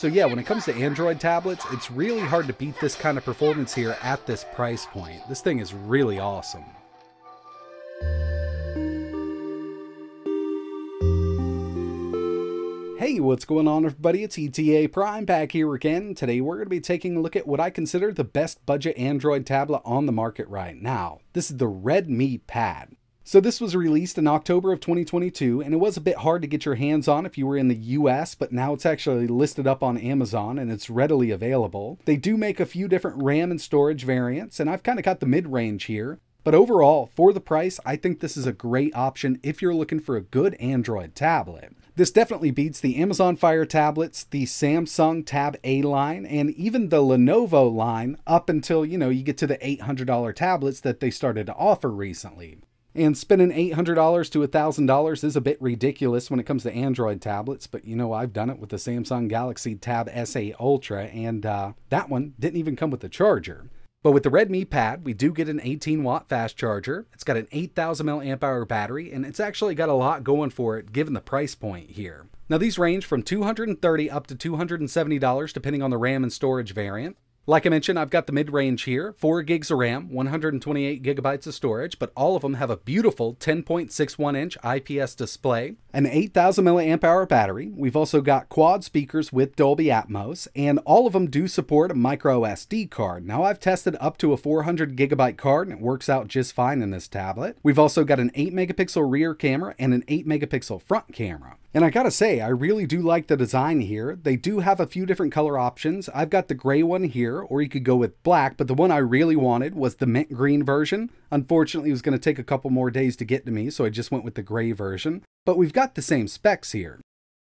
So yeah, when it comes to Android tablets, it's really hard to beat this kind of performance here at this price point. This thing is really awesome. Hey, what's going on everybody? It's ETA Prime back here again. Today we're going to be taking a look at what I consider the best budget Android tablet on the market right now. This is the Redmi Pad. So this was released in October of 2022 and it was a bit hard to get your hands on if you were in the US, but now it's actually listed up on Amazon and it's readily available. They do make a few different RAM and storage variants and I've kind of got the mid-range here. But overall, for the price, I think this is a great option if you're looking for a good Android tablet. This definitely beats the Amazon Fire tablets, the Samsung Tab A line, and even the Lenovo line up until, you know, you get to the $800 tablets that they started to offer recently. And spending $800 to $1,000 is a bit ridiculous when it comes to Android tablets, but you know, I've done it with the Samsung Galaxy Tab S8 Ultra, and uh, that one didn't even come with a charger. But with the Redmi Pad, we do get an 18 watt fast charger. It's got an 8000 mAh battery, and it's actually got a lot going for it given the price point here. Now these range from $230 up to $270 depending on the RAM and storage variant. Like I mentioned, I've got the mid-range here, 4 gigs of RAM, 128 gigabytes of storage, but all of them have a beautiful 10.61 inch IPS display, an 8000 mAh battery. We've also got quad speakers with Dolby Atmos, and all of them do support a micro SD card. Now I've tested up to a 400 gigabyte card and it works out just fine in this tablet. We've also got an 8 megapixel rear camera and an 8 megapixel front camera. And I gotta say, I really do like the design here. They do have a few different color options. I've got the gray one here, or you could go with black, but the one I really wanted was the mint green version. Unfortunately, it was gonna take a couple more days to get to me, so I just went with the gray version. But we've got the same specs here.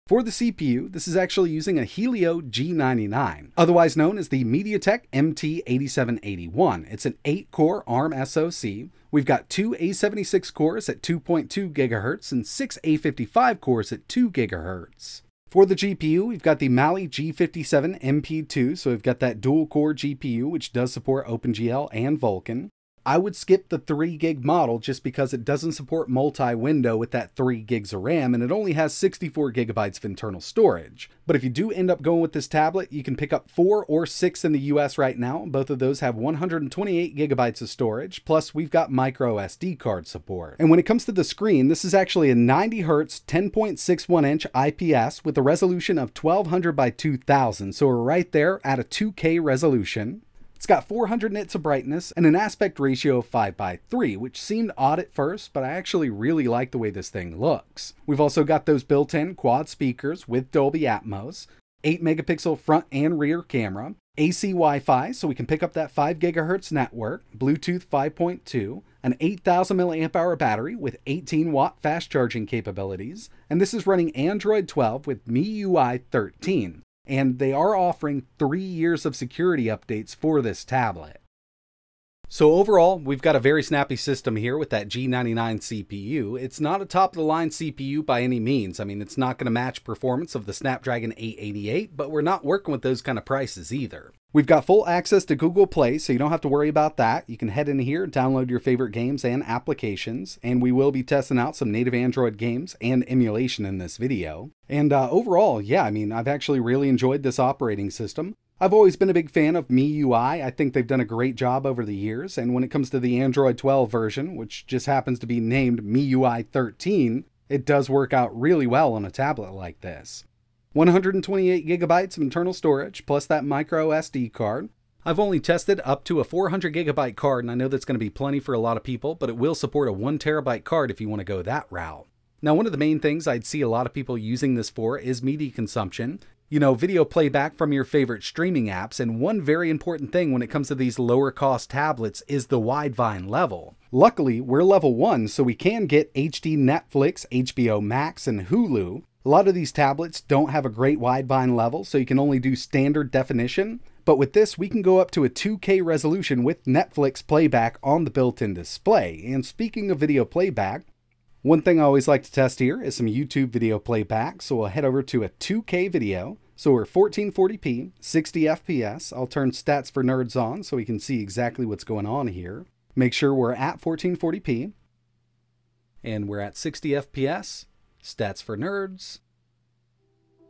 For the CPU, this is actually using a Helio G99, otherwise known as the MediaTek MT8781. It's an 8-core ARM SoC. We've got two A76 cores at 2.2 GHz and six A55 cores at 2 GHz. For the GPU, we've got the Mali G57 MP2, so we've got that dual core GPU, which does support OpenGL and Vulkan. I would skip the 3 gig model just because it doesn't support multi-window with that 3 gigs of RAM and it only has 64 gigabytes of internal storage. But if you do end up going with this tablet, you can pick up 4 or 6 in the US right now. Both of those have 128 gigabytes of storage, plus we've got micro SD card support. And when it comes to the screen, this is actually a 90 Hz 10.61 inch IPS with a resolution of 1200 by 2000, so we're right there at a 2K resolution. It's got 400 nits of brightness and an aspect ratio of 5 by 3, which seemed odd at first, but I actually really like the way this thing looks. We've also got those built-in quad speakers with Dolby Atmos, 8 megapixel front and rear camera, AC Wi-Fi so we can pick up that 5 gigahertz network, Bluetooth 5.2, an 8000 mAh battery with 18 watt fast charging capabilities, and this is running Android 12 with MIUI 13 and they are offering three years of security updates for this tablet. So overall, we've got a very snappy system here with that G99 CPU. It's not a top-of-the-line CPU by any means. I mean, it's not going to match performance of the Snapdragon 888, but we're not working with those kind of prices either. We've got full access to Google Play, so you don't have to worry about that. You can head in here, and download your favorite games and applications, and we will be testing out some native Android games and emulation in this video. And uh, overall, yeah, I mean, I've actually really enjoyed this operating system. I've always been a big fan of MIUI. I think they've done a great job over the years, and when it comes to the Android 12 version, which just happens to be named MIUI 13, it does work out really well on a tablet like this. 128 gigabytes of internal storage, plus that micro SD card. I've only tested up to a 400 gigabyte card, and I know that's going to be plenty for a lot of people, but it will support a 1 terabyte card if you want to go that route. Now, one of the main things I'd see a lot of people using this for is media consumption. You know, video playback from your favorite streaming apps, and one very important thing when it comes to these lower cost tablets is the Widevine level. Luckily, we're level 1, so we can get HD Netflix, HBO Max, and Hulu, a lot of these tablets don't have a great widevine level, so you can only do standard definition. But with this, we can go up to a 2K resolution with Netflix playback on the built-in display. And speaking of video playback, one thing I always like to test here is some YouTube video playback. So we'll head over to a 2K video. So we're 1440p, 60 FPS. I'll turn stats for nerds on so we can see exactly what's going on here. Make sure we're at 1440p. And we're at 60 FPS. Stats for Nerds.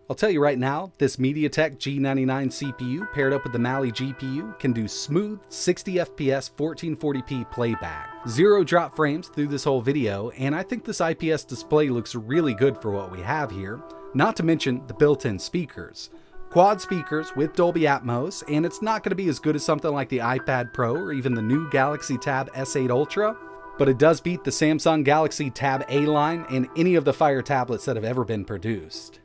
I'll tell you right now, this MediaTek G99 CPU paired up with the Mali GPU can do smooth 60 FPS 1440p playback. Zero drop frames through this whole video, and I think this IPS display looks really good for what we have here, not to mention the built-in speakers. Quad speakers with Dolby Atmos, and it's not going to be as good as something like the iPad Pro or even the new Galaxy Tab S8 Ultra, but it does beat the Samsung Galaxy Tab A line and any of the Fire tablets that have ever been produced.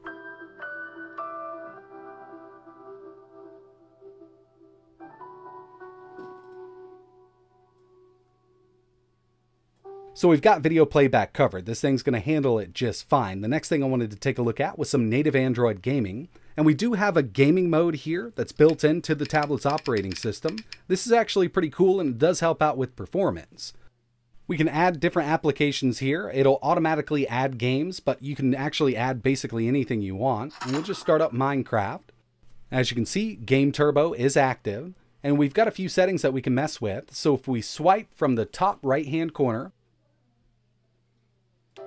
So we've got video playback covered. This thing's going to handle it just fine. The next thing I wanted to take a look at was some native Android gaming. And we do have a gaming mode here that's built into the tablet's operating system. This is actually pretty cool and it does help out with performance. We can add different applications here. It'll automatically add games, but you can actually add basically anything you want. And we'll just start up Minecraft. As you can see, Game Turbo is active. And we've got a few settings that we can mess with. So if we swipe from the top right hand corner,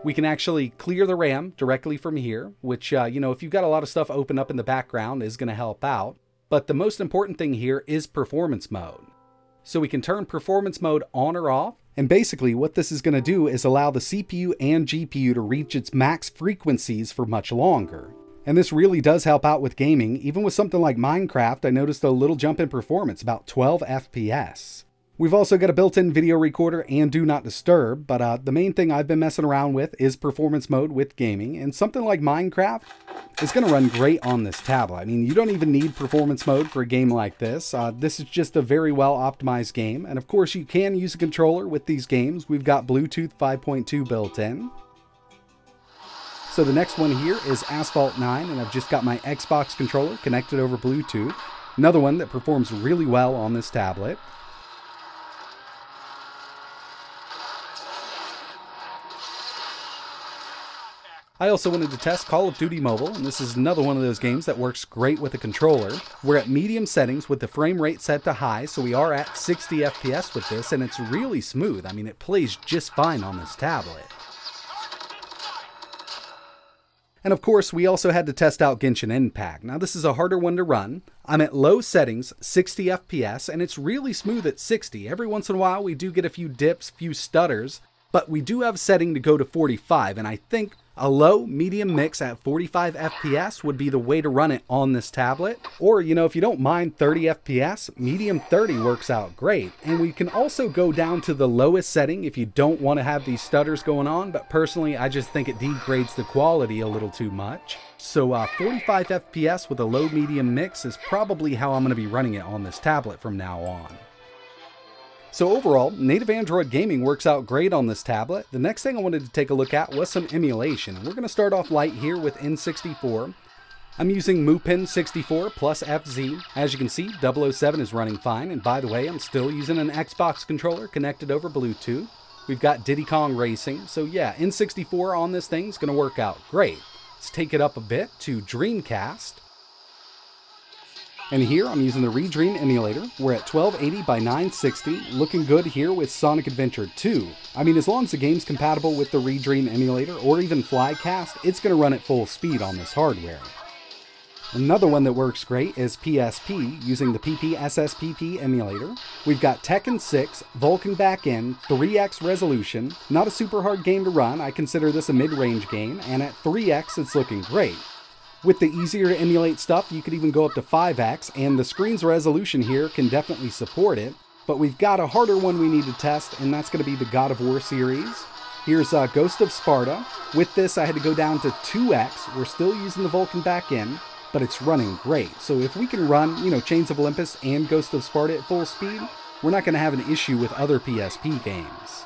we can actually clear the RAM directly from here, which, uh, you know, if you've got a lot of stuff open up in the background is going to help out. But the most important thing here is performance mode. So we can turn performance mode on or off. And basically what this is going to do is allow the CPU and GPU to reach its max frequencies for much longer. And this really does help out with gaming. Even with something like Minecraft, I noticed a little jump in performance, about 12 FPS. We've also got a built-in video recorder and do not disturb, but uh, the main thing I've been messing around with is performance mode with gaming, and something like Minecraft is going to run great on this tablet. I mean, you don't even need performance mode for a game like this. Uh, this is just a very well optimized game, and of course you can use a controller with these games. We've got Bluetooth 5.2 built in. So the next one here is Asphalt 9, and I've just got my Xbox controller connected over Bluetooth. Another one that performs really well on this tablet. I also wanted to test Call of Duty Mobile, and this is another one of those games that works great with a controller. We're at medium settings with the frame rate set to high, so we are at 60 FPS with this, and it's really smooth. I mean, it plays just fine on this tablet. And of course, we also had to test out Genshin Impact. Now, this is a harder one to run. I'm at low settings, 60 FPS, and it's really smooth at 60. Every once in a while, we do get a few dips, few stutters, but we do have setting to go to 45, and I think a low medium mix at 45 FPS would be the way to run it on this tablet. Or, you know, if you don't mind 30 FPS, medium 30 works out great. And we can also go down to the lowest setting if you don't want to have these stutters going on, but personally, I just think it degrades the quality a little too much. So uh, 45 FPS with a low medium mix is probably how I'm going to be running it on this tablet from now on. So overall, native Android gaming works out great on this tablet. The next thing I wanted to take a look at was some emulation. We're going to start off light here with N64. I'm using Mupen 64 plus FZ. As you can see, 007 is running fine, and by the way, I'm still using an Xbox controller connected over Bluetooth. We've got Diddy Kong Racing, so yeah, N64 on this thing is going to work out great. Let's take it up a bit to Dreamcast. And here I'm using the Redream emulator. We're at 1280 by 960, looking good here with Sonic Adventure 2. I mean, as long as the game's compatible with the Redream emulator or even Flycast, it's going to run at full speed on this hardware. Another one that works great is PSP using the PPSSPP emulator. We've got Tekken 6, Vulkan backend, 3x resolution. Not a super hard game to run, I consider this a mid-range game, and at 3x it's looking great. With the easier to emulate stuff, you could even go up to 5x, and the screen's resolution here can definitely support it. But we've got a harder one we need to test, and that's going to be the God of War series. Here's uh, Ghost of Sparta. With this, I had to go down to 2x. We're still using the Vulkan backend, but it's running great. So if we can run, you know, Chains of Olympus and Ghost of Sparta at full speed, we're not going to have an issue with other PSP games.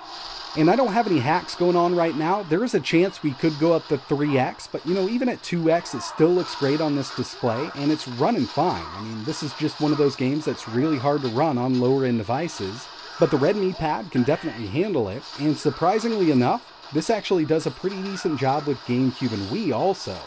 And I don't have any hacks going on right now. There is a chance we could go up to 3x, but you know, even at 2x, it still looks great on this display, and it's running fine. I mean, this is just one of those games that's really hard to run on lower end devices, but the Redmi Pad can definitely handle it, and surprisingly enough, this actually does a pretty decent job with GameCube and Wii also.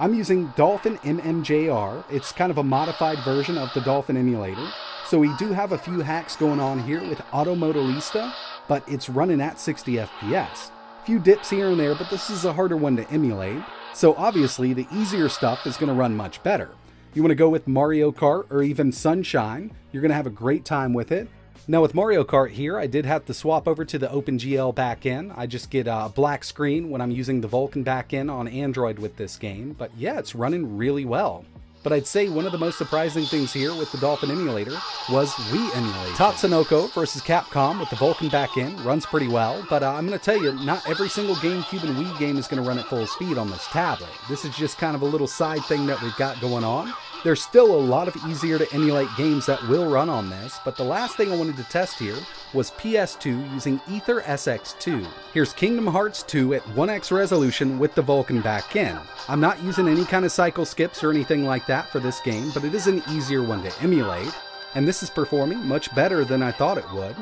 I'm using Dolphin MMJR. It's kind of a modified version of the Dolphin emulator. So we do have a few hacks going on here with Auto Modellista, but it's running at 60 FPS. Few dips here and there, but this is a harder one to emulate. So obviously, the easier stuff is going to run much better. You want to go with Mario Kart or even Sunshine, you're going to have a great time with it. Now with Mario Kart here, I did have to swap over to the OpenGL backend. I just get a black screen when I'm using the Vulkan backend on Android with this game, but yeah, it's running really well. But I'd say one of the most surprising things here with the Dolphin emulator was Wii emulation. Tatsunoko versus Capcom with the Vulkan backend runs pretty well, but uh, I'm going to tell you, not every single GameCube and Wii game is going to run at full speed on this tablet. This is just kind of a little side thing that we've got going on. There's still a lot of easier to emulate games that will run on this, but the last thing I wanted to test here was PS2 using Aether SX2. Here's Kingdom Hearts 2 at 1x resolution with the Vulkan back backend. I'm not using any kind of cycle skips or anything like that for this game, but it is an easier one to emulate, and this is performing much better than I thought it would.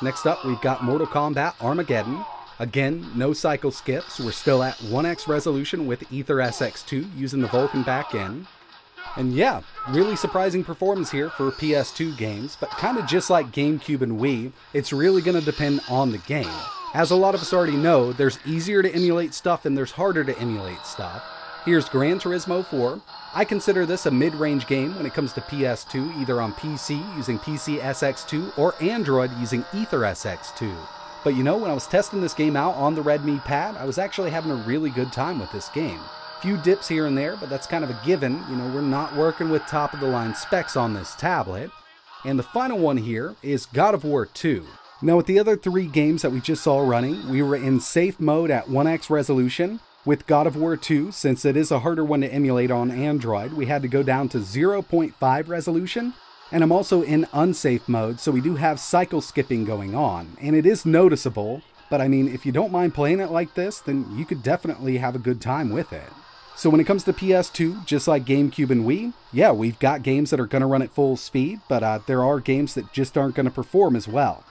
Next up, we've got Mortal Kombat Armageddon. Again, no cycle skips, we're still at 1x resolution with Aether SX2 using the Vulkan backend. And yeah, really surprising performance here for PS2 games, but kind of just like GameCube and Wii, it's really going to depend on the game. As a lot of us already know, there's easier to emulate stuff and there's harder to emulate stuff. Here's Gran Turismo 4. I consider this a mid-range game when it comes to PS2, either on PC using PC SX2 or Android using Aether SX2. But you know, when I was testing this game out on the Redmi Pad, I was actually having a really good time with this game few dips here and there, but that's kind of a given. You know, we're not working with top of the line specs on this tablet. And the final one here is God of War 2. Now with the other three games that we just saw running, we were in safe mode at 1x resolution. With God of War 2, since it is a harder one to emulate on Android, we had to go down to 0.5 resolution. And I'm also in unsafe mode, so we do have cycle skipping going on. And it is noticeable, but I mean, if you don't mind playing it like this, then you could definitely have a good time with it. So when it comes to PS2, just like GameCube and Wii, yeah, we've got games that are going to run at full speed, but uh, there are games that just aren't going to perform as well.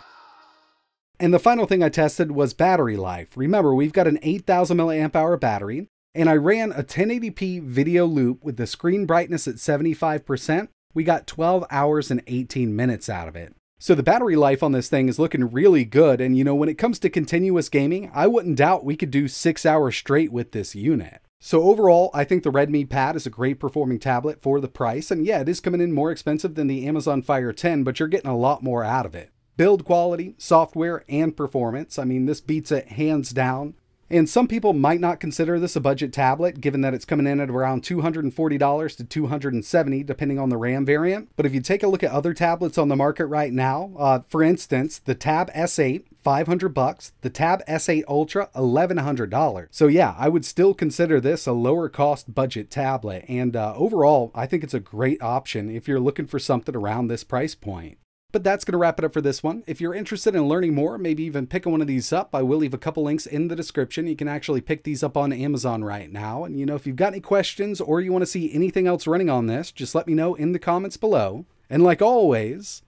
And the final thing I tested was battery life. Remember, we've got an 8000 milliamp hour battery, and I ran a 1080p video loop with the screen brightness at 75%. We got 12 hours and 18 minutes out of it. So the battery life on this thing is looking really good, and you know, when it comes to continuous gaming, I wouldn't doubt we could do 6 hours straight with this unit. So overall, I think the Redmi Pad is a great performing tablet for the price, and yeah, it is coming in more expensive than the Amazon Fire 10, but you're getting a lot more out of it. Build quality, software, and performance, I mean, this beats it hands down. And some people might not consider this a budget tablet, given that it's coming in at around $240 to 270, depending on the RAM variant. But if you take a look at other tablets on the market right now, uh, for instance, the Tab S8, 500 bucks, the Tab S8 Ultra, $1,100. So yeah, I would still consider this a lower cost budget tablet. And uh, overall, I think it's a great option if you're looking for something around this price point. But that's going to wrap it up for this one. If you're interested in learning more, maybe even picking one of these up, I will leave a couple links in the description. You can actually pick these up on Amazon right now. And you know, if you've got any questions or you want to see anything else running on this, just let me know in the comments below. And like always,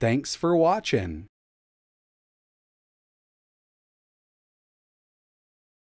thanks for watching.